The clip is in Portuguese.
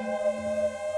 Música